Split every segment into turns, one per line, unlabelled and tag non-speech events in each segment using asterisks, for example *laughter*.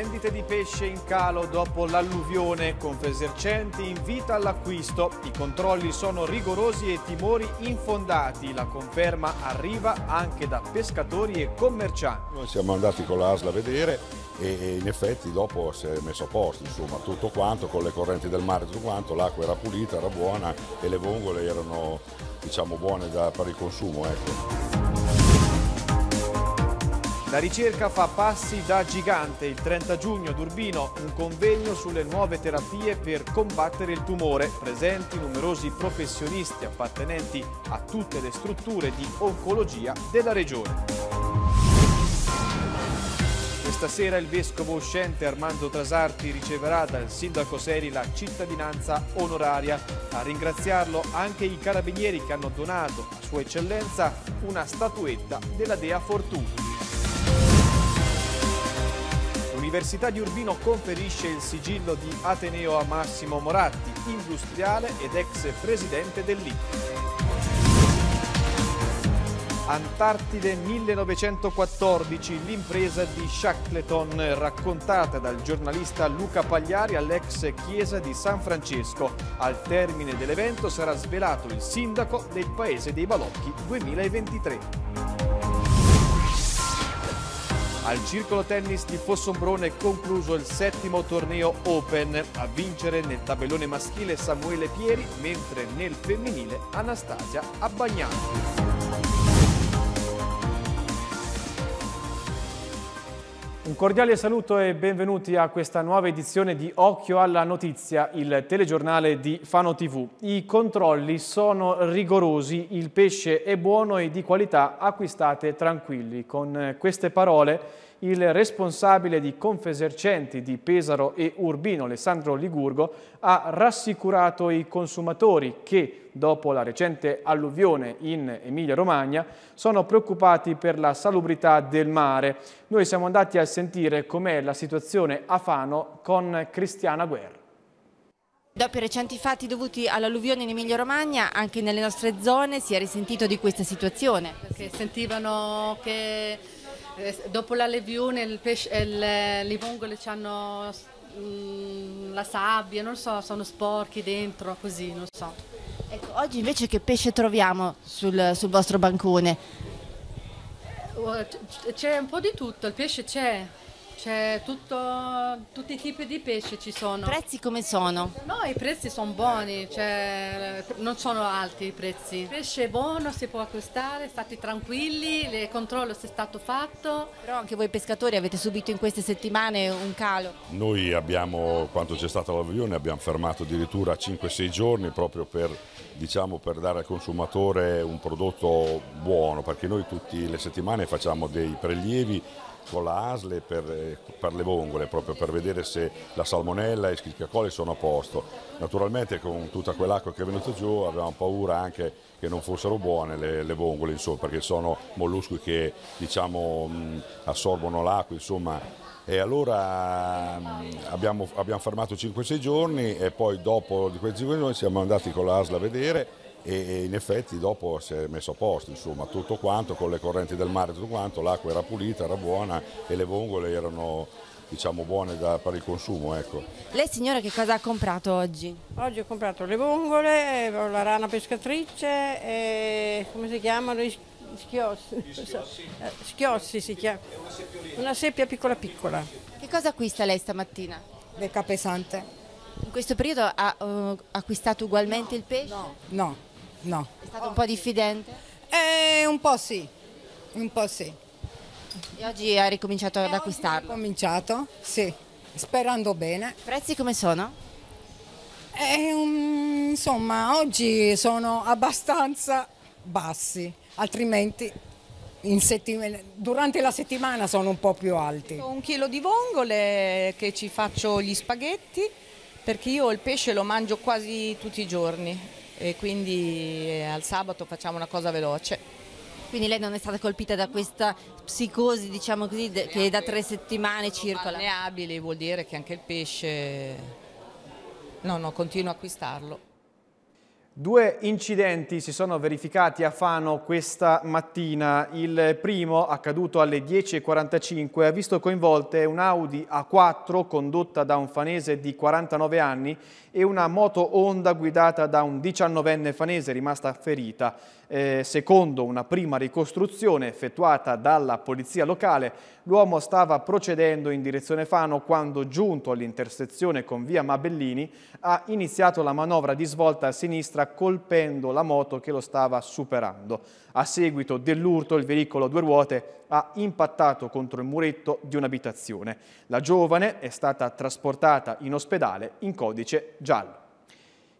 Vendite di pesce in calo dopo l'alluvione, Confesercenti invita all'acquisto. I controlli sono rigorosi e timori infondati. La conferma arriva anche da pescatori e commercianti.
Noi siamo andati con l'ASL a vedere e in effetti dopo si è messo a posto, insomma, tutto quanto con le correnti del mare, tutto quanto, l'acqua era pulita, era buona e le vongole erano diciamo, buone da, per il consumo. Ecco.
La ricerca fa passi da gigante. Il 30 giugno ad Urbino un convegno sulle nuove terapie per combattere il tumore. Presenti numerosi professionisti appartenenti a tutte le strutture di oncologia della regione. Questa sera il vescovo uscente Armando Trasarti riceverà dal sindaco Seri la cittadinanza onoraria. A ringraziarlo anche i carabinieri che hanno donato a sua eccellenza una statuetta della Dea Fortuna. L'Università di Urbino conferisce il sigillo di Ateneo a Massimo Moratti, industriale ed ex presidente dell'IP. Antartide 1914, l'impresa di Shackleton raccontata dal giornalista Luca Pagliari all'ex chiesa di San Francesco. Al termine dell'evento sarà svelato il sindaco del Paese dei Balocchi 2023. Al Circolo Tennis di Fossombrone è concluso il settimo torneo Open. A vincere nel tabellone maschile Samuele Pieri, mentre nel femminile Anastasia Abbagnani. Un cordiale saluto e benvenuti a questa nuova edizione di Occhio alla Notizia, il telegiornale di Fano TV. I controlli sono rigorosi, il pesce è buono e di qualità, acquistate tranquilli. Con queste parole il responsabile di Confesercenti di Pesaro e Urbino, Alessandro Ligurgo, ha rassicurato i consumatori che, dopo la recente alluvione in Emilia-Romagna, sono preoccupati per la salubrità del mare. Noi siamo andati a sentire com'è la situazione a Fano con Cristiana Guerra.
Dopo i recenti fatti dovuti all'alluvione in Emilia-Romagna, anche nelle nostre zone si è risentito di questa situazione.
Perché sentivano che eh, dopo l'alluvione le vongole hanno mm, la sabbia, non so, sono sporchi dentro, così, non so.
Ecco, oggi invece che pesce troviamo sul, sul vostro bancone?
Eh, c'è un po' di tutto, il pesce c'è, c'è tutto, tutti i tipi di pesce ci sono.
I prezzi come sono?
No, i prezzi sono buoni, cioè, non sono alti i prezzi. Il pesce è buono, si può acquistare, state tranquilli, il controllo si è stato fatto.
Però anche voi pescatori avete subito in queste settimane un calo.
Noi abbiamo, quando c'è stata l'alluvione, abbiamo fermato addirittura 5-6 giorni proprio per, diciamo, per dare al consumatore un prodotto buono, perché noi tutte le settimane facciamo dei prelievi con la ASLE per, per, le vongole, proprio per vedere se la salmonella e i schicacoli sono a posto. Naturalmente con tutta quell'acqua che è venuta giù avevamo paura anche che non fossero buone le, le vongole, insomma, perché sono molluschi che diciamo, assorbono l'acqua, insomma, e allora abbiamo, abbiamo fermato 5-6 giorni e poi dopo di quei 5 giorni siamo andati con la ASL a vedere e in effetti dopo si è messo a posto, insomma, tutto quanto con le correnti del mare, tutto quanto, l'acqua era pulita, era buona e le vongole erano diciamo buone da, per il consumo. Ecco.
Lei signora che cosa ha comprato oggi?
Oggi ho comprato le vongole, la rana pescatrice e come si chiamano? Gli schiossi. schiossi. Eh, schiossi si chiama. Una seppia, una seppia piccola piccola.
Che cosa acquista lei stamattina?
Del capesante.
In questo periodo ha uh, acquistato ugualmente il pesce?
No, no. No.
È stato un po' diffidente?
Eh, un po' sì, un po' sì.
E oggi ha ricominciato ad acquistarlo?
Ho cominciato, sì, sperando bene.
I prezzi come sono?
Eh, um, insomma, oggi sono abbastanza bassi, altrimenti durante la settimana sono un po' più alti.
Un chilo di vongole che ci faccio gli spaghetti perché io il pesce lo mangio quasi tutti i giorni e quindi eh, al sabato facciamo una cosa veloce.
Quindi lei non è stata colpita da questa psicosi, diciamo così, che da tre settimane circola?
Balneabili vuol dire che anche il pesce... No, no, continuo a acquistarlo.
Due incidenti si sono verificati a Fano questa mattina. Il primo, accaduto alle 10.45, ha visto coinvolte un Audi A4 condotta da un fanese di 49 anni e una moto Honda guidata da un 19enne fanese rimasta ferita. Eh, secondo una prima ricostruzione effettuata dalla polizia locale, l'uomo stava procedendo in direzione Fano quando, giunto all'intersezione con via Mabellini, ha iniziato la manovra di svolta a sinistra colpendo la moto che lo stava superando. A seguito dell'urto il veicolo a due ruote ha impattato contro il muretto di un'abitazione. La giovane è stata trasportata in ospedale in codice giallo.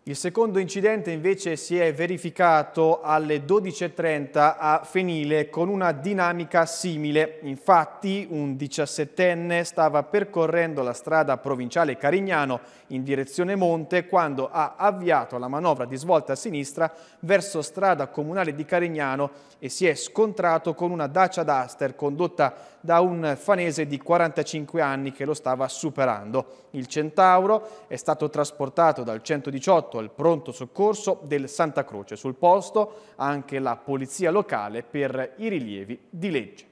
Il secondo incidente invece si è verificato alle 12.30 a Fenile con una dinamica simile. Infatti un 17enne stava percorrendo la strada provinciale Carignano in direzione Monte quando ha avviato la manovra di svolta a sinistra verso strada comunale di Carignano e si è scontrato con una Dacia Duster condotta da un fanese di 45 anni che lo stava superando. Il Centauro è stato trasportato dal 118 al pronto soccorso del Santa Croce. Sul posto anche la polizia locale per i rilievi di legge.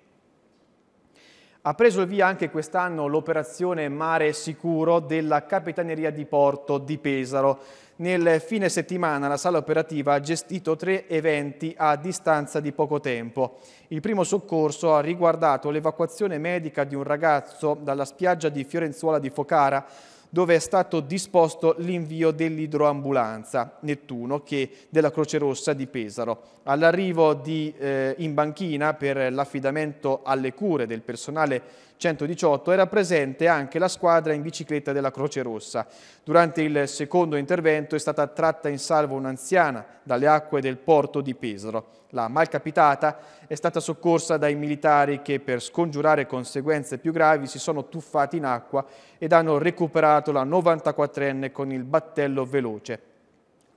Ha preso il via anche quest'anno l'operazione Mare Sicuro della Capitaneria di Porto di Pesaro. Nel fine settimana la sala operativa ha gestito tre eventi a distanza di poco tempo. Il primo soccorso ha riguardato l'evacuazione medica di un ragazzo dalla spiaggia di Fiorenzuola di Focara dove è stato disposto l'invio dell'idroambulanza Nettuno che, della Croce Rossa di Pesaro. All'arrivo eh, in banchina per l'affidamento alle cure del personale 118 era presente anche la squadra in bicicletta della Croce Rossa. Durante il secondo intervento è stata tratta in salvo un'anziana dalle acque del porto di Pesaro. La malcapitata è stata soccorsa dai militari che per scongiurare conseguenze più gravi si sono tuffati in acqua ed hanno recuperato la 94enne con il battello veloce.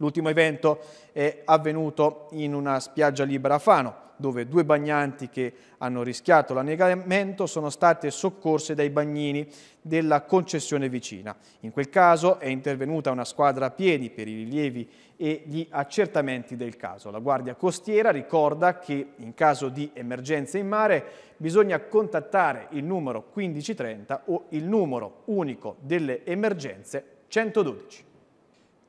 L'ultimo evento è avvenuto in una spiaggia libera a Fano dove due bagnanti che hanno rischiato l'annegamento sono state soccorse dai bagnini della concessione vicina. In quel caso è intervenuta una squadra a piedi per i rilievi e gli accertamenti del caso. La Guardia Costiera ricorda che in caso di emergenze in mare bisogna contattare il numero 1530 o il numero unico delle emergenze 112.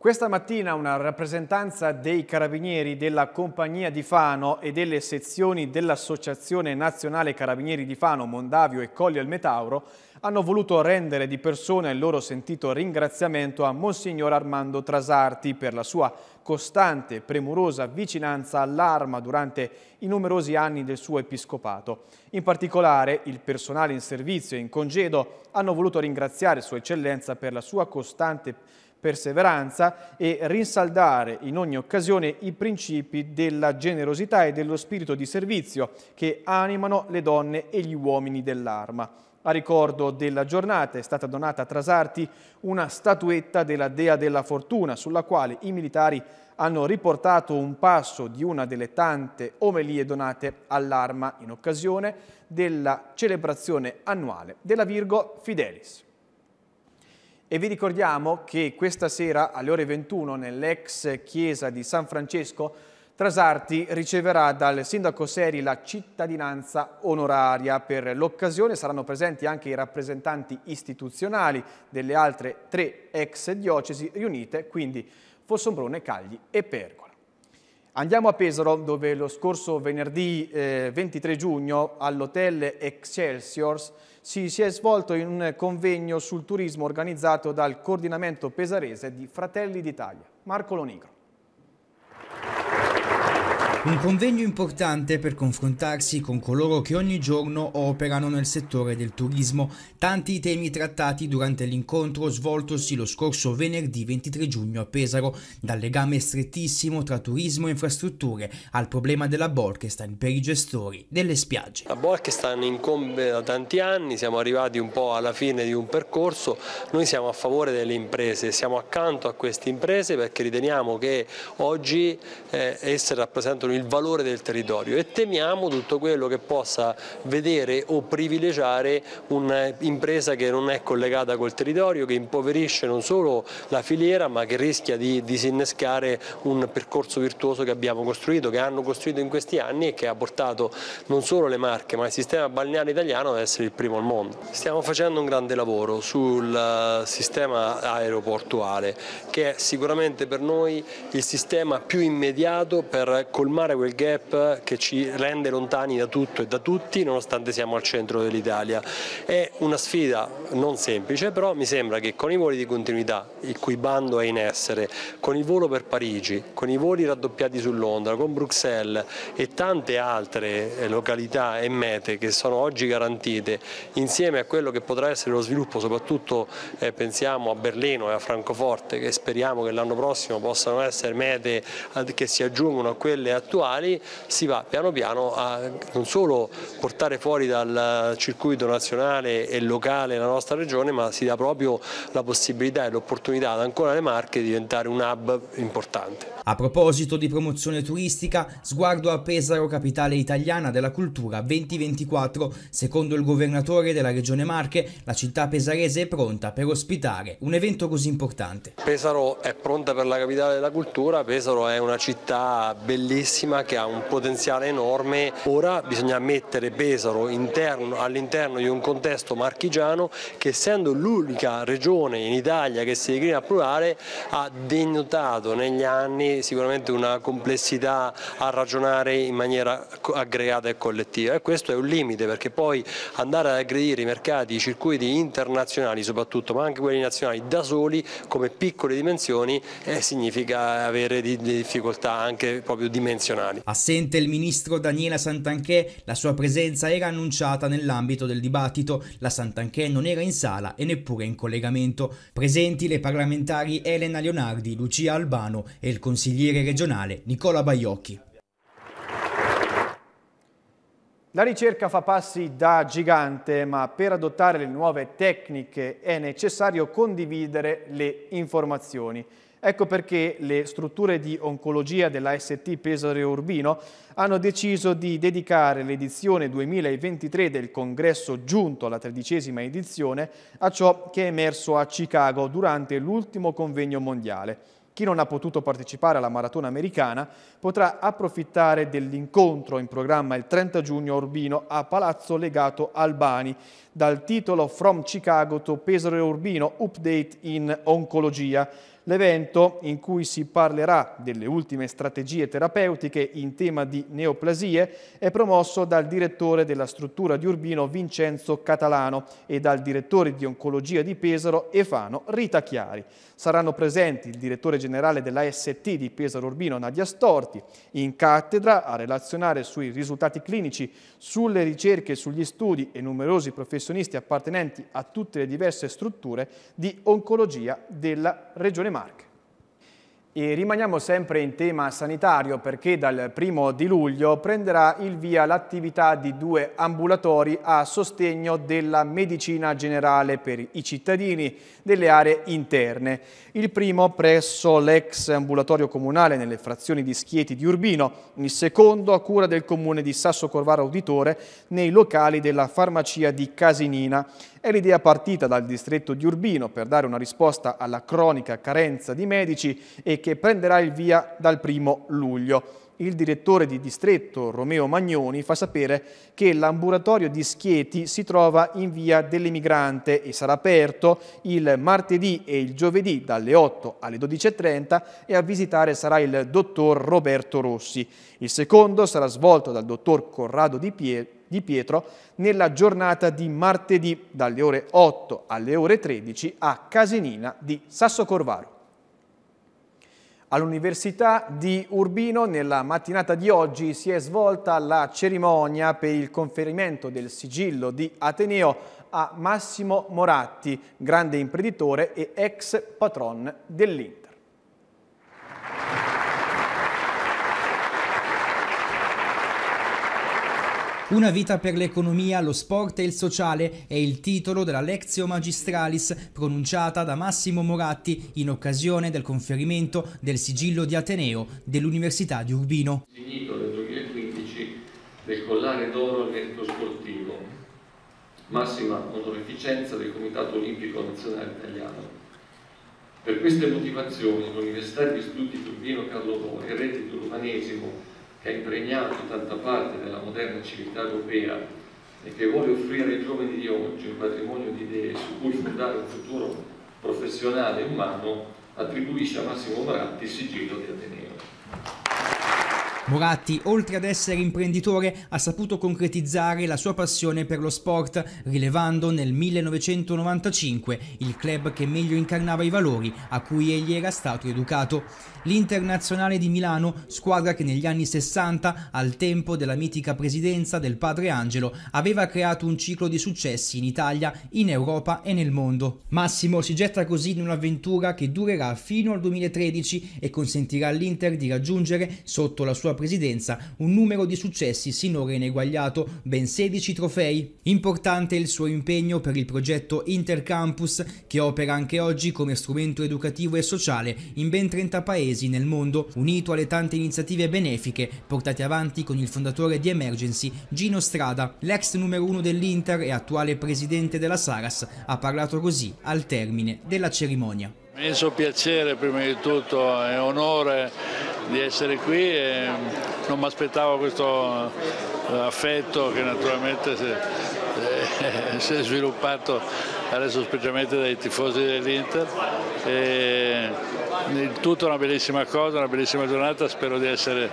Questa mattina una rappresentanza dei Carabinieri della Compagnia di Fano e delle sezioni dell'Associazione Nazionale Carabinieri di Fano, Mondavio e Colli al Metauro hanno voluto rendere di persona il loro sentito ringraziamento a Monsignor Armando Trasarti per la sua costante e premurosa vicinanza all'arma durante i numerosi anni del suo episcopato. In particolare il personale in servizio e in congedo hanno voluto ringraziare Sua Eccellenza per la sua costante perseveranza e rinsaldare in ogni occasione i principi della generosità e dello spirito di servizio che animano le donne e gli uomini dell'arma. A ricordo della giornata è stata donata a Trasarti una statuetta della Dea della Fortuna sulla quale i militari hanno riportato un passo di una delle tante omelie donate all'arma in occasione della celebrazione annuale della Virgo Fidelis. E vi ricordiamo che questa sera alle ore 21 nell'ex chiesa di San Francesco Trasarti riceverà dal sindaco Seri la cittadinanza onoraria. Per l'occasione saranno presenti anche i rappresentanti istituzionali delle altre tre ex diocesi riunite, quindi Fossombrone, Cagli e Pergola. Andiamo a Pesaro dove lo scorso venerdì eh, 23 giugno all'hotel Excelsiors si, si è svolto in un convegno sul turismo organizzato dal coordinamento pesarese di Fratelli d'Italia. Marco Lonigro.
Un convegno importante per confrontarsi con coloro che ogni giorno operano nel settore del turismo. Tanti temi trattati durante l'incontro svoltosi lo scorso venerdì 23 giugno a Pesaro, dal legame strettissimo tra turismo e infrastrutture al problema della Bolkestein per i gestori delle spiagge.
La Bolkestein incombe da tanti anni, siamo arrivati un po' alla fine di un percorso, noi siamo a favore delle imprese, siamo accanto a queste imprese perché riteniamo che oggi eh, esse rappresentano riconoscono il valore del territorio e temiamo tutto quello che possa vedere o privilegiare un'impresa che non è collegata col territorio, che impoverisce non solo la filiera ma che rischia di disinnescare un percorso virtuoso che abbiamo costruito, che hanno costruito in questi anni e che ha portato non solo le Marche ma il sistema balneare italiano ad essere il primo al mondo. Stiamo facendo un grande lavoro sul eh, sistema aeroportuale che è sicuramente per noi il sistema più immediato per colmare quel gap che ci rende lontani da tutto e da tutti nonostante siamo al centro dell'Italia. È una sfida non semplice però mi sembra che con i voli di continuità il cui bando è in essere, con il volo per Parigi, con i voli raddoppiati su Londra, con Bruxelles e tante altre eh, località e mete che sono oggi garantite insieme a quello che potrà essere lo sviluppo soprattutto eh, pensiamo a Berlino e a Francoforte che speriamo che l'anno prossimo possano essere mete che si aggiungono a quelle attuali, si va piano piano a non solo portare fuori dal circuito nazionale e locale la nostra regione ma si dà proprio la possibilità e l'opportunità ad ancora le Marche di diventare un hub importante.
A proposito di promozione turistica, sguardo a Pesaro, capitale italiana della cultura 2024. Secondo il governatore della regione Marche, la città pesarese è pronta per ospitare un evento così importante.
Pesaro è pronta per la capitale della cultura, Pesaro è una città bellissima che ha un potenziale enorme. Ora bisogna mettere Pesaro all'interno di un contesto marchigiano che essendo l'unica regione in Italia che si declina a plurale ha denotato negli anni sicuramente una complessità a ragionare in maniera aggregata e collettiva e questo è un limite perché poi andare ad aggredire i mercati, i circuiti internazionali soprattutto ma anche quelli nazionali da soli come piccole dimensioni eh, significa avere di difficoltà anche proprio dimensionali.
Assente il ministro Daniela Santanchè, la sua presenza era annunciata nell'ambito del dibattito, la Santanchè non era in sala e neppure in collegamento. Presenti le parlamentari Elena Leonardi, Lucia Albano e il consigliere consigliere regionale Nicola Baiocchi.
La ricerca fa passi da gigante, ma per adottare le nuove tecniche è necessario condividere le informazioni. Ecco perché le strutture di oncologia della ST Pesaro Urbino hanno deciso di dedicare l'edizione 2023 del congresso giunto alla tredicesima edizione a ciò che è emerso a Chicago durante l'ultimo convegno mondiale. Chi non ha potuto partecipare alla maratona americana potrà approfittare dell'incontro in programma il 30 giugno a Urbino a Palazzo Legato Albani dal titolo From Chicago to Pesaro Urbino Update in Oncologia l'evento in cui si parlerà delle ultime strategie terapeutiche in tema di neoplasie è promosso dal direttore della struttura di Urbino Vincenzo Catalano e dal direttore di oncologia di Pesaro Efano Rita Chiari. Saranno presenti il direttore generale dell'AST di Pesaro Urbino Nadia Storti in cattedra a relazionare sui risultati clinici, sulle ricerche, sugli studi e numerosi professionisti appartenenti a tutte le diverse strutture di oncologia della Regione Marche. E rimaniamo sempre in tema sanitario perché dal primo di luglio prenderà il via l'attività di due ambulatori a sostegno della medicina generale per i cittadini delle aree interne. Il primo presso l'ex ambulatorio comunale nelle frazioni di Schieti di Urbino, il secondo a cura del comune di Sasso Corvaro Auditore nei locali della farmacia di Casinina. È l'idea partita dal distretto di Urbino per dare una risposta alla cronica carenza di medici e che prenderà il via dal primo luglio il direttore di distretto Romeo Magnoni fa sapere che l'ambulatorio di Schieti si trova in via dell'Emigrante e sarà aperto il martedì e il giovedì dalle 8 alle 12.30 e a visitare sarà il dottor Roberto Rossi. Il secondo sarà svolto dal dottor Corrado Di Pietro nella giornata di martedì dalle ore 8 alle ore 13 a Casinina di Sasso Corvaro. All'Università di Urbino nella mattinata di oggi si è svolta la cerimonia per il conferimento del sigillo di Ateneo a Massimo Moratti, grande imprenditore e ex patron dell'Inter.
Una vita per l'economia, lo sport e il sociale è il titolo della Lectio Magistralis pronunciata da Massimo Moratti in occasione del conferimento del sigillo di Ateneo dell'Università di Urbino.
Finito nel 2015 del collare d'oro merito sportivo, massima onorificenza del Comitato Olimpico Nazionale Italiano. Per queste motivazioni l'Università di Studi di Urbino Carlo Bo, erede dell'umanesimo che ha impregnato tanta parte della moderna civiltà europea e che vuole offrire ai giovani di oggi un patrimonio di idee su cui fondare un futuro professionale e umano, attribuisce a Massimo Moratti il sigillo di Ateneo.
Moratti, oltre ad essere imprenditore, ha saputo concretizzare la sua passione per lo sport, rilevando nel 1995 il club che meglio incarnava i valori a cui egli era stato educato. L'Internazionale di Milano, squadra che negli anni 60, al tempo della mitica presidenza del padre Angelo, aveva creato un ciclo di successi in Italia, in Europa e nel mondo. Massimo si getta così in un'avventura che durerà fino al 2013 e consentirà all'Inter di raggiungere, sotto la sua presidenza un numero di successi sinora ineguagliato, ben 16 trofei. Importante il suo impegno per il progetto Intercampus, che opera anche oggi come strumento educativo e sociale in ben 30 paesi nel mondo, unito alle tante iniziative benefiche portate avanti con il fondatore di Emergency, Gino Strada. L'ex numero uno dell'Inter e attuale presidente della Saras ha parlato così al termine della cerimonia.
Immenso piacere prima di tutto e onore di essere qui e non mi aspettavo questo eh, affetto che naturalmente si, eh, *laughs* si è sviluppato adesso specialmente dai tifosi dell'Inter. Il tutto una bellissima cosa, una bellissima giornata, spero di essere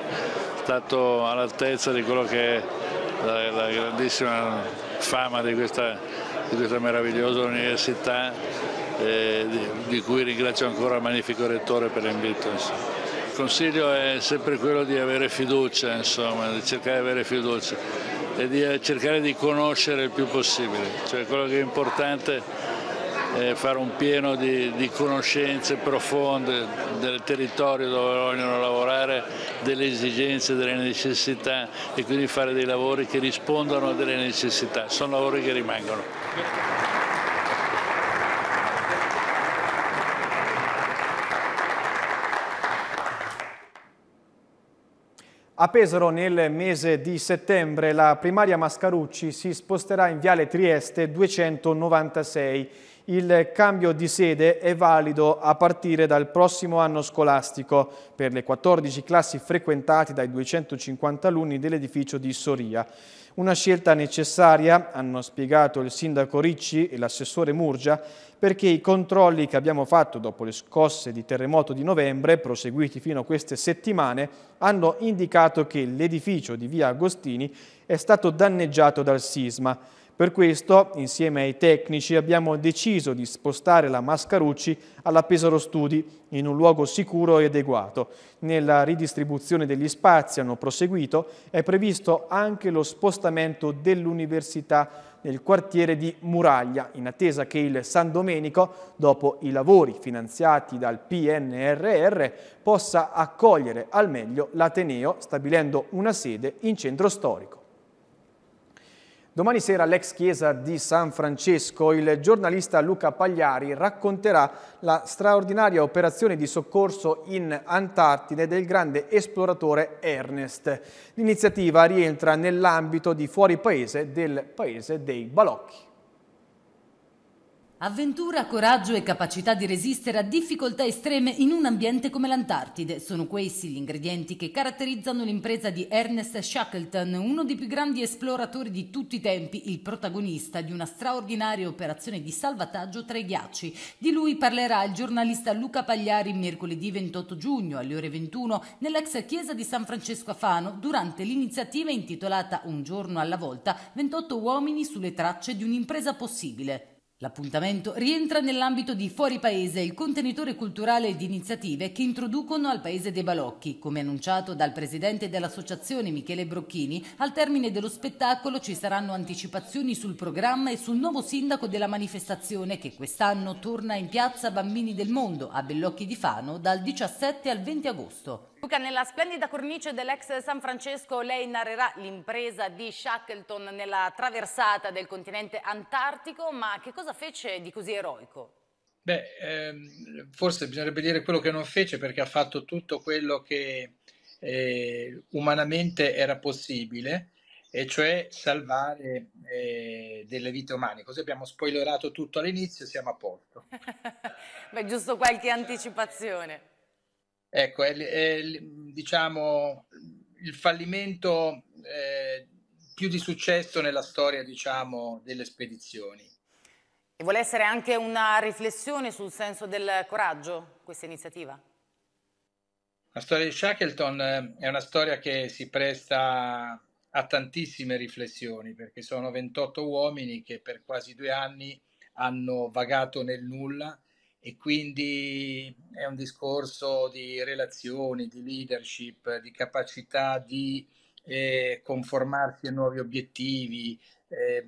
stato all'altezza di quello che è la, la grandissima fama di questa, di questa meravigliosa università eh, di, cui ringrazio ancora il magnifico rettore per l'invito consiglio è sempre quello di avere fiducia, insomma, di cercare di avere fiducia e di cercare di conoscere il più possibile. Cioè, quello che è importante è fare un pieno di, di conoscenze profonde del territorio dove vogliono lavorare, delle esigenze, delle necessità e quindi fare dei lavori che rispondano a delle necessità. Sono lavori che rimangono.
A Pesaro nel mese di settembre la primaria Mascarucci si sposterà in Viale Trieste 296. Il cambio di sede è valido a partire dal prossimo anno scolastico per le 14 classi frequentate dai 250 alunni dell'edificio di Soria. Una scelta necessaria, hanno spiegato il sindaco Ricci e l'assessore Murgia, perché i controlli che abbiamo fatto dopo le scosse di terremoto di novembre, proseguiti fino a queste settimane, hanno indicato che l'edificio di via Agostini è stato danneggiato dal sisma. Per questo, insieme ai tecnici, abbiamo deciso di spostare la Mascarucci alla Pesaro Studi in un luogo sicuro e adeguato. Nella ridistribuzione degli spazi hanno proseguito è previsto anche lo spostamento dell'università nel quartiere di Muraglia, in attesa che il San Domenico, dopo i lavori finanziati dal PNRR, possa accogliere al meglio l'Ateneo, stabilendo una sede in centro storico. Domani sera all'ex chiesa di San Francesco il giornalista Luca Pagliari racconterà la straordinaria operazione di soccorso in Antartide del grande esploratore Ernest. L'iniziativa rientra nell'ambito di fuori paese del paese dei balocchi.
Avventura, coraggio e capacità di resistere a difficoltà estreme in un ambiente come l'Antartide sono questi gli ingredienti che caratterizzano l'impresa di Ernest Shackleton, uno dei più grandi esploratori di tutti i tempi, il protagonista di una straordinaria operazione di salvataggio tra i ghiacci. Di lui parlerà il giornalista Luca Pagliari mercoledì 28 giugno alle ore 21 nell'ex chiesa di San Francesco a Fano durante l'iniziativa intitolata Un giorno alla volta 28 uomini sulle tracce di un'impresa possibile. L'appuntamento rientra nell'ambito di Fuori Paese, il contenitore culturale di iniziative che introducono al Paese dei Balocchi. Come annunciato dal presidente dell'associazione Michele Brocchini, al termine dello spettacolo ci saranno anticipazioni sul programma e sul nuovo sindaco della manifestazione che quest'anno torna in piazza Bambini del Mondo a Bellocchi di Fano dal 17 al 20 agosto. Luca, nella splendida cornice dell'ex San Francesco lei narrerà l'impresa di Shackleton nella traversata del continente antartico, ma che cosa fece di così eroico?
Beh, ehm, forse bisognerebbe dire quello che non fece perché ha fatto tutto quello che eh, umanamente era possibile, e cioè salvare eh, delle vite umane. Così abbiamo spoilerato tutto all'inizio e siamo a posto. *laughs*
Beh, giusto qualche anticipazione.
Ecco, è, è diciamo il fallimento eh, più di successo nella storia, diciamo, delle spedizioni.
E vuole essere anche una riflessione sul senso del coraggio, questa iniziativa?
La storia di Shackleton eh, è una storia che si presta a tantissime riflessioni, perché sono 28 uomini che per quasi due anni hanno vagato nel nulla e quindi è un discorso di relazioni, di leadership, di capacità di eh, conformarsi a nuovi obiettivi. Eh,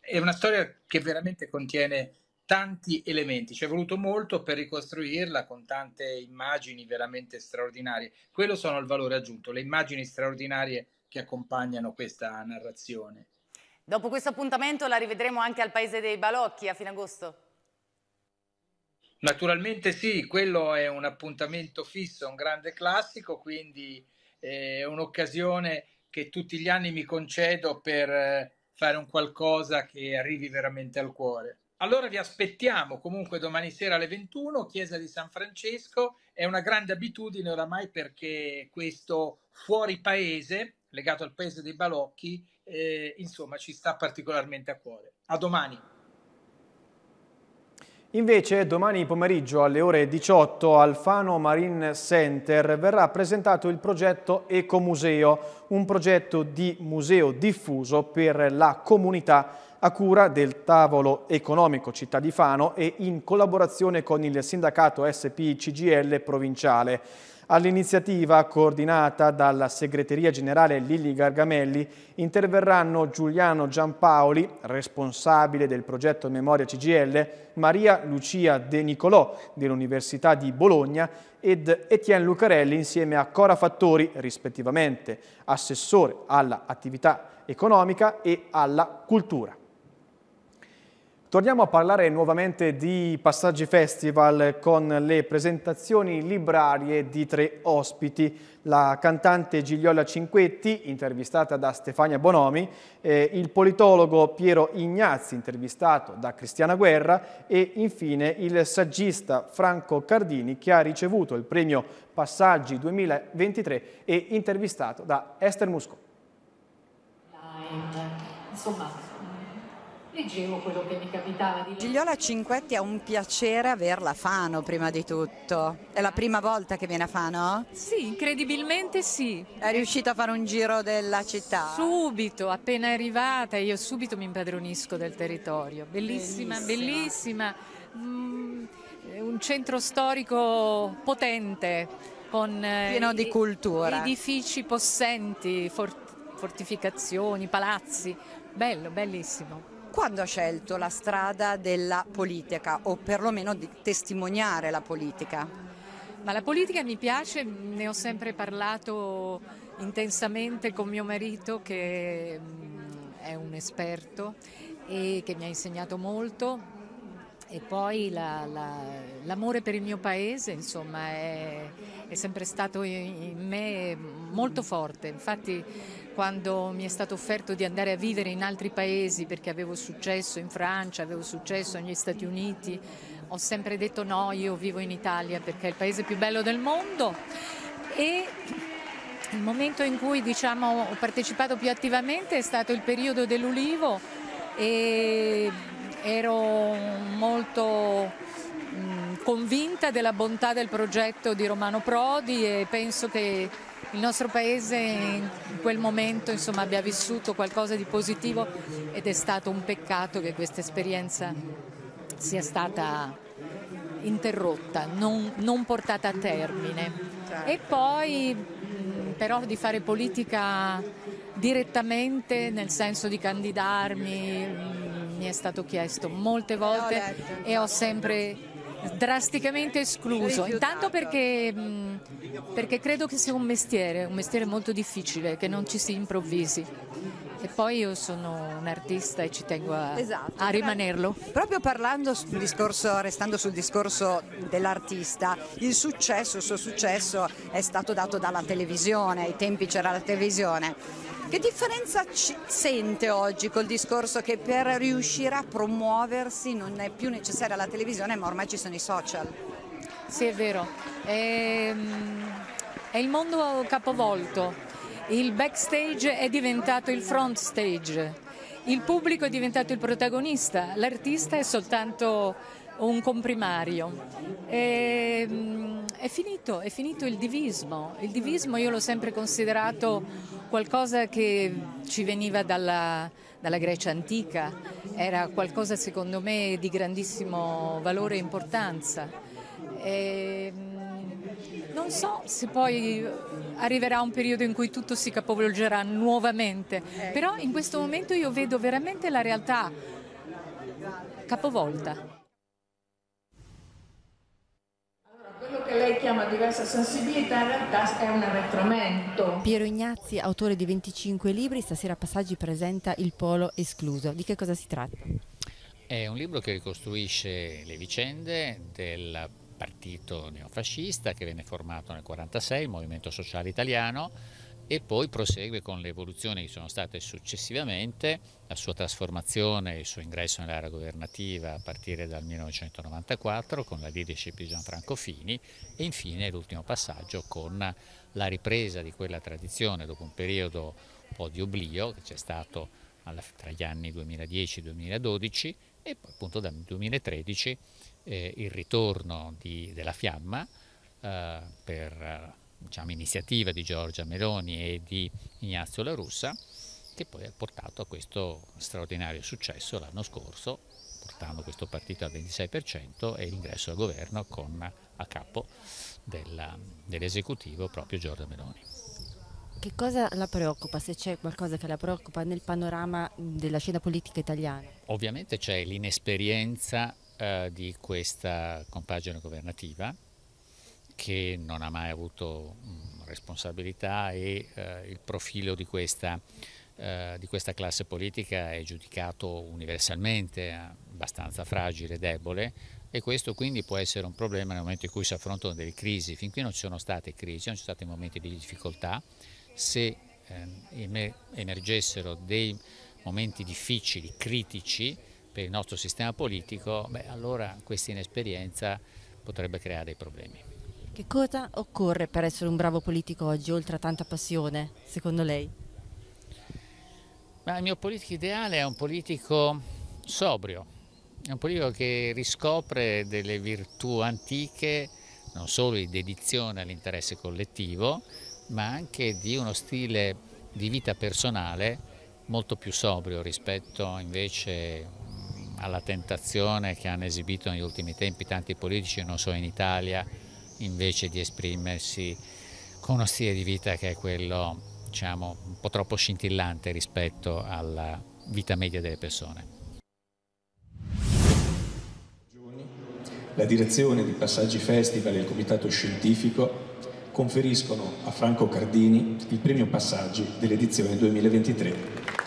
è una storia che veramente contiene tanti elementi, ci è voluto molto per ricostruirla con tante immagini veramente straordinarie. Quello sono il valore aggiunto, le immagini straordinarie che accompagnano questa narrazione.
Dopo questo appuntamento la rivedremo anche al Paese dei Balocchi a fine agosto?
Naturalmente sì, quello è un appuntamento fisso, un grande classico, quindi eh, è un'occasione che tutti gli anni mi concedo per eh, fare un qualcosa che arrivi veramente al cuore. Allora vi aspettiamo comunque domani sera alle 21, Chiesa di San Francesco, è una grande abitudine oramai perché questo fuori paese, legato al paese dei balocchi, eh, insomma ci sta particolarmente a cuore. A domani.
Invece domani pomeriggio alle ore 18 al Fano Marine Center verrà presentato il progetto Ecomuseo, un progetto di museo diffuso per la comunità a cura del tavolo economico città di Fano e in collaborazione con il sindacato SPCGL provinciale. All'iniziativa, coordinata dalla segreteria generale Lilli Gargamelli, interverranno Giuliano Giampaoli, responsabile del progetto Memoria CGL, Maria Lucia De Nicolò dell'Università di Bologna ed Etienne Lucarelli insieme a Cora Fattori, rispettivamente assessore alla attività economica e alla cultura. Torniamo a parlare nuovamente di Passaggi Festival con le presentazioni librarie di tre ospiti. La cantante Gigliola Cinquetti, intervistata da Stefania Bonomi, eh, il politologo Piero Ignazzi, intervistato da Cristiana Guerra e infine il saggista Franco Cardini che ha ricevuto il premio Passaggi 2023 e intervistato da Esther Musco.
Insomma, leggevo quello che mi capitava di
Gigliola Cinquetti ha un piacere averla a Fano prima di tutto. È la prima volta che viene a Fano?
Sì, incredibilmente sì.
È riuscita a fare un giro della città?
Subito, appena arrivata, io subito mi impadronisco del territorio. Bellissima, bellissima. bellissima. Mm, un centro storico potente con
eh, pieno di cultura.
Edifici possenti, fortificazioni, palazzi. Bello, bellissimo
quando ha scelto la strada della politica o perlomeno di testimoniare la politica?
Ma la politica mi piace, ne ho sempre parlato intensamente con mio marito che mm, è un esperto e che mi ha insegnato molto e poi la, la, l'amore per il mio paese insomma è, è sempre stato in, me molto forte infatti quando mi è stato offerto di andare a vivere in altri paesi perché avevo successo in Francia, avevo successo negli Stati Uniti, ho sempre detto no, io vivo in Italia perché è il paese più bello del mondo. E il momento in cui diciamo, ho partecipato più attivamente è stato il periodo dell'ulivo e ero molto convinta della bontà del progetto di Romano Prodi e penso che il nostro paese in quel momento insomma, abbia vissuto qualcosa di positivo ed è stato un peccato che questa esperienza sia stata interrotta, non, non portata a termine. E poi però di fare politica direttamente nel senso di candidarmi mi è stato chiesto molte volte e ho sempre drasticamente escluso. Intanto perché mh, perché credo che sia un mestiere, un mestiere molto difficile, che non ci si improvvisi. E poi io sono un artista e ci tengo a, esatto, a rimanerlo.
Proprio parlando sul discorso, restando sul discorso dell'artista, il successo, il suo successo è stato dato dalla televisione, ai tempi c'era la televisione. Che differenza sente oggi col discorso che per riuscire a promuoversi non è più necessaria la televisione ma ormai ci sono i social?
Sì, è vero. È, è il mondo capovolto il backstage è diventato il front stage, il pubblico è diventato il protagonista, l'artista è soltanto un comprimario. E, ehm, è, finito, è finito il divismo. Il divismo io l'ho sempre considerato qualcosa che ci veniva dalla, dalla Grecia antica, era qualcosa secondo me di grandissimo valore e importanza. E, ehm, non so se poi arriverà un periodo in cui tutto si capovolgerà nuovamente, però in questo momento io vedo veramente la realtà capovolta.
quello che lei chiama diversa sensibilità in realtà è un arretramento.
Piero Ignazzi, autore di 25 libri, stasera a Passaggi presenta Il Polo Escluso. Di che cosa si tratta?
È un libro che ricostruisce le vicende del partito neofascista che venne formato nel 1946, il Movimento Sociale Italiano, e poi prosegue con le evoluzioni che sono state successivamente, la sua trasformazione, il suo ingresso nell'area governativa a partire dal 1994 con la leadership di Gianfranco Fini e infine l'ultimo passaggio con la ripresa di quella tradizione dopo un periodo un po' di oblio che c'è stato tra gli anni 2010-2012 e poi appunto dal 2013 eh, il ritorno di, della fiamma eh, per diciamo, iniziativa di Giorgia Meloni e di Ignazio La Russa che poi ha portato a questo straordinario successo l'anno scorso portando questo partito al 26% e l'ingresso al governo con a capo dell'esecutivo proprio Giorgia Meloni.
Che cosa la preoccupa, se c'è qualcosa che la preoccupa nel panorama della scena politica italiana?
Ovviamente c'è l'inesperienza eh, di questa compagine governativa che non ha mai avuto mh, mm, responsabilità e eh, il profilo di questa, eh, di questa, classe politica è giudicato universalmente abbastanza fragile, debole e questo quindi può essere un problema nel momento in cui si affrontano delle crisi. Fin qui non ci sono state crisi, non ci sono stati momenti di difficoltà. Se ehm, emergessero dei momenti difficili, critici, per il nostro sistema politico, beh, allora questa inesperienza potrebbe creare dei problemi.
Che cosa occorre per essere un bravo politico oggi, oltre a tanta passione, secondo lei?
Ma il mio politico ideale è un politico sobrio, è un politico che riscopre delle virtù antiche, non solo di dedizione all'interesse collettivo, ma anche di uno stile di vita personale molto più sobrio rispetto invece alla tentazione che hanno esibito negli ultimi tempi tanti politici, non solo in Italia, invece di esprimersi con uno stile di vita che è quello diciamo, un po' troppo scintillante rispetto alla vita media delle persone.
La direzione di Passaggi Festival e il comitato scientifico conferiscono a Franco Cardini il premio Passaggi dell'edizione 2023.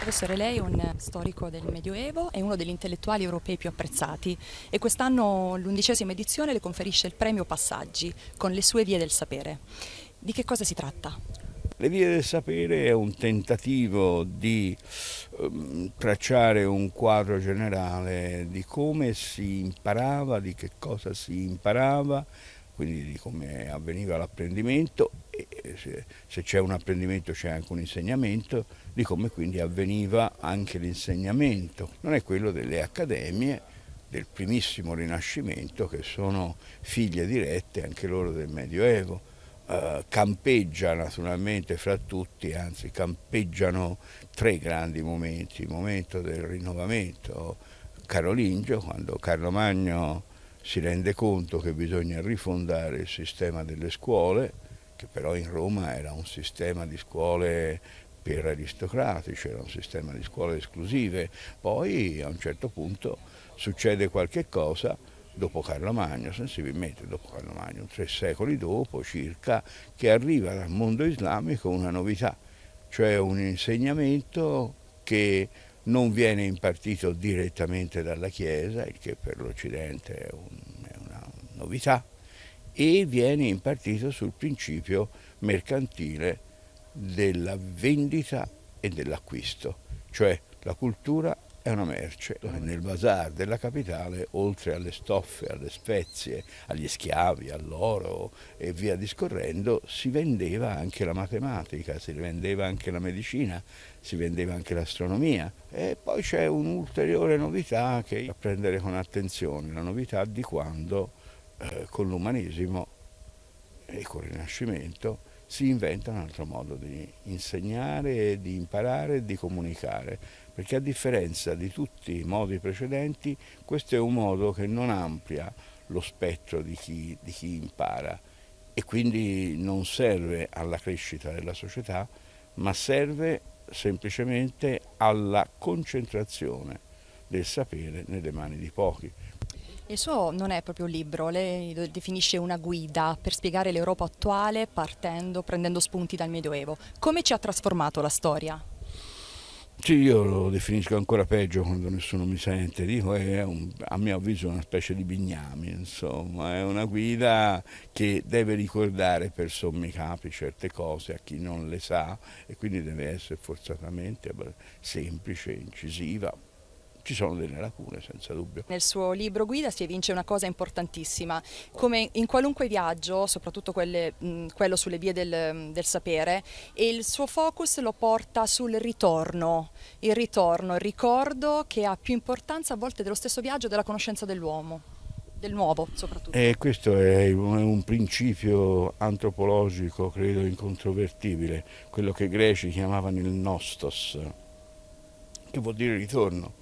Professore, lei è un storico del Medioevo e uno degli intellettuali europei più apprezzati e quest'anno l'undicesima edizione le conferisce il premio Passaggi con le sue vie del sapere. Di che cosa si tratta?
Le vie del sapere è un tentativo di um, tracciare un quadro generale di come si imparava, di che cosa si imparava, quindi di come avveniva l'apprendimento se, c'è un apprendimento c'è anche un insegnamento, di come quindi avveniva anche l'insegnamento. Non è quello delle accademie del primissimo Rinascimento che sono figlie dirette anche loro del Medioevo. Uh, campeggia naturalmente fra tutti, anzi campeggiano tre grandi momenti, il momento del rinnovamento carolingio, quando Carlo Magno si rende conto che bisogna rifondare il sistema delle scuole, che però in Roma era un sistema di scuole per aristocratici, era un sistema di scuole esclusive. Poi a un certo punto succede qualche cosa dopo Carlo Magno, sensibilmente dopo Carlo Magno, tre secoli dopo circa, che arriva dal mondo islamico una novità, cioè un insegnamento che non viene impartito direttamente dalla Chiesa, il che per l'Occidente è, un, è una novità, e viene impartito sul principio mercantile della vendita e dell'acquisto, cioè la cultura è una merce. Nel bazar della capitale, oltre alle stoffe, alle spezie, agli schiavi, all'oro e via discorrendo, si vendeva anche la matematica, si vendeva anche la medicina, si vendeva anche l'astronomia. E poi c'è un'ulteriore novità che a prendere con attenzione, la novità di quando eh, con l'umanesimo e col Rinascimento si inventa un altro modo di insegnare, di imparare e di comunicare, perché a differenza di tutti i modi precedenti, questo è un modo che non amplia lo spettro di chi, di chi impara e quindi non serve alla crescita della società, ma serve semplicemente alla concentrazione del sapere nelle mani di pochi.
Il suo non è proprio un libro, lei lo definisce una guida per spiegare l'Europa attuale partendo, prendendo spunti dal Medioevo. Come ci ha trasformato la storia?
Sì, io lo definisco ancora peggio quando nessuno mi sente, dico è un, a mio avviso una specie di bignami, insomma, è una guida che deve ricordare per sommi capi certe cose a chi non le sa e quindi deve essere forzatamente semplice, incisiva, ci sono delle lacune senza dubbio.
Nel suo libro guida si evince una cosa importantissima, come in qualunque viaggio, soprattutto quelle, mh, quello sulle vie del, del, sapere, e il suo focus lo porta sul ritorno, il ritorno, il ricordo che ha più importanza a volte dello stesso viaggio della conoscenza dell'uomo del nuovo soprattutto.
E questo è un principio antropologico, credo, incontrovertibile, quello che i greci chiamavano il nostos, che vuol dire ritorno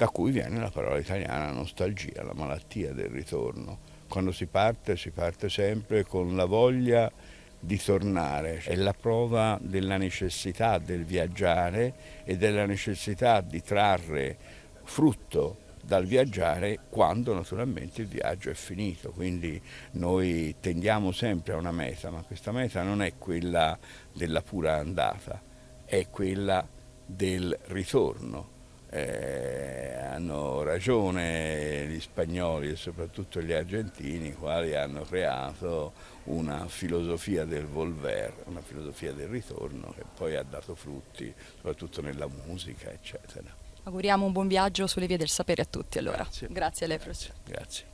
da cui viene la parola italiana nostalgia, la malattia del ritorno. Quando si parte, si parte sempre con la voglia di tornare, è la prova della necessità del viaggiare e della necessità di trarre frutto dal viaggiare quando naturalmente il viaggio è finito, quindi noi tendiamo sempre a una meta, ma questa meta non è quella della pura andata, è quella del ritorno eh, hanno ragione gli spagnoli e soprattutto gli argentini, i quali hanno creato una filosofia del volver, una filosofia del ritorno che poi ha dato frutti soprattutto nella musica, eccetera.
Auguriamo un buon viaggio sulle vie del sapere a tutti allora. Grazie, Grazie a lei,
Grazie. Grazie.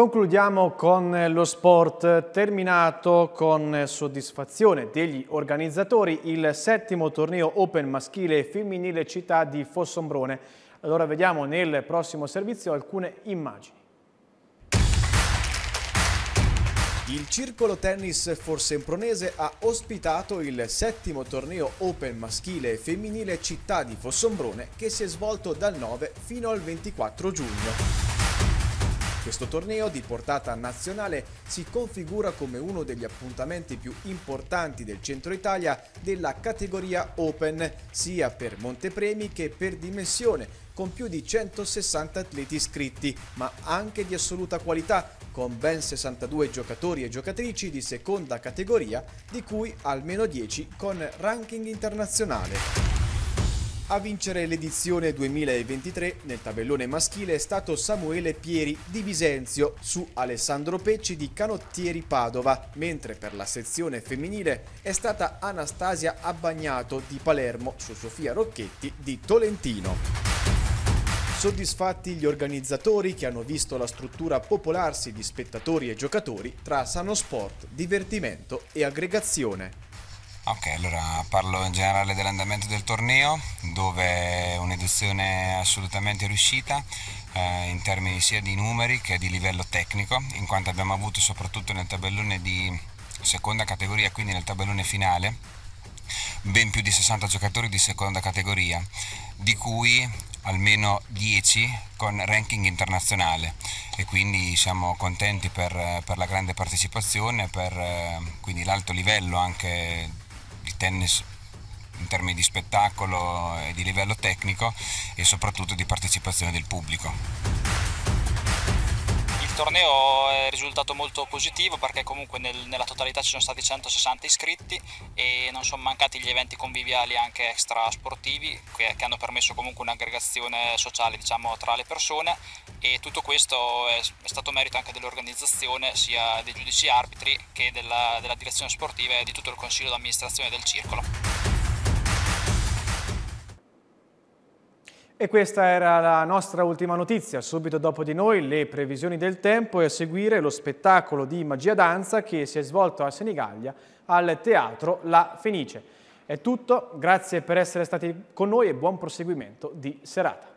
Concludiamo con lo sport, terminato con soddisfazione degli organizzatori il settimo torneo Open maschile e femminile città di Fossombrone. Allora vediamo nel prossimo servizio alcune immagini. Il Circolo Tennis Forsempronese ha ospitato il settimo torneo Open maschile e femminile città di Fossombrone che si è svolto dal 9 fino al 24 giugno. Questo torneo di portata nazionale si configura come uno degli appuntamenti più importanti del centro Italia della categoria Open, sia per montepremi che per dimensione, con più di 160 atleti iscritti, ma anche di assoluta qualità, con ben 62 giocatori e giocatrici di seconda categoria, di cui almeno 10 con ranking internazionale. A vincere l'edizione 2023 nel tabellone maschile è stato Samuele Pieri di Visenzio su Alessandro Pecci di Canottieri Padova, mentre per la sezione femminile è stata Anastasia Abbagnato di Palermo su Sofia Rocchetti di Tolentino. Soddisfatti gli organizzatori che hanno visto la struttura popolarsi di spettatori e giocatori tra sano sport, divertimento e aggregazione.
Ok, allora parlo in generale dell'andamento del torneo, dove è un'edizione assolutamente riuscita eh, in termini sia di numeri che di livello tecnico, in quanto abbiamo avuto soprattutto nel tabellone di seconda categoria, quindi nel tabellone finale, ben più di 60 giocatori di seconda categoria, di cui almeno 10 con ranking internazionale. E quindi siamo contenti per, per la grande partecipazione, per eh, l'alto livello anche di tennis in termini di spettacolo e di livello tecnico e soprattutto di partecipazione del pubblico.
Torneo è risultato molto positivo perché comunque nel, nella totalità ci sono stati 160 iscritti e non sono mancati gli eventi conviviali anche extra sportivi che, che hanno permesso comunque un'aggregazione sociale diciamo, tra le persone e tutto questo è, è stato merito anche dell'organizzazione sia dei giudici arbitri che della, della direzione sportiva e di tutto il consiglio d'amministrazione del circolo.
E questa era la nostra ultima notizia. Subito dopo di noi le previsioni del tempo e a seguire lo spettacolo di magia danza che si è svolto a Senigallia al Teatro La Fenice. È tutto, grazie per essere stati con noi e buon proseguimento di serata.